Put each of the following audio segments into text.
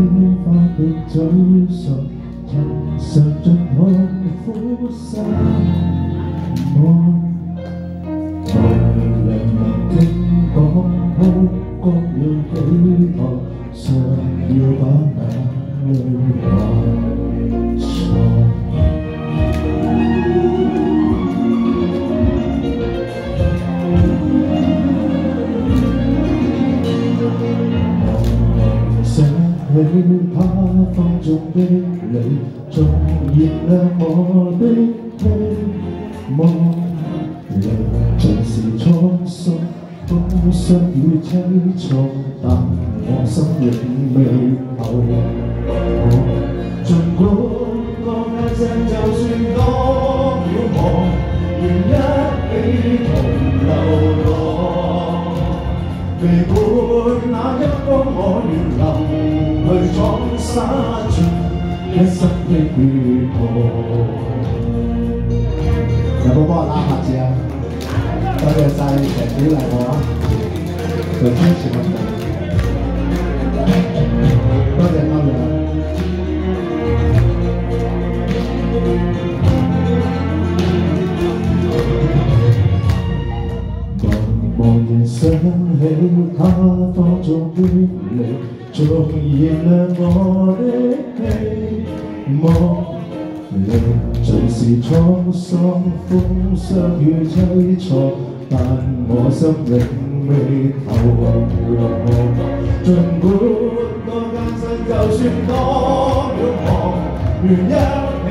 无法嘴遵守，忍受着痛苦心。我在人民天讲哭，各有几多，谁要把眼泪擦？hơi thả phong trong đêm lệ trong nhìn là mò đêm thêm mong lời chẳng sự trong sông không sắc như cháy trong tàn mong sắc nhật mê hầu trong cố con đã dành chào xuyên đó hiểu mòn nhìn nhớ ý thầm lâu đó về cuối nó nhắc có mỗi niềm lòng. 愿留去闯洒尽一生的血汗。有冇帮我打拍子啊？多谢晒成鼓励我啊！就支持我哋，多谢多谢。茫茫然想起他方中的你， 仲燃亮我的希望。你尽是沧桑风霜雨吹错，但我心永未投降。尽管多艰辛就算多渺茫，愿一起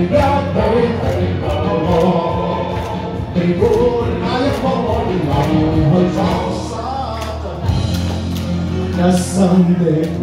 一起，那一方我愿流去洒尽一生的血。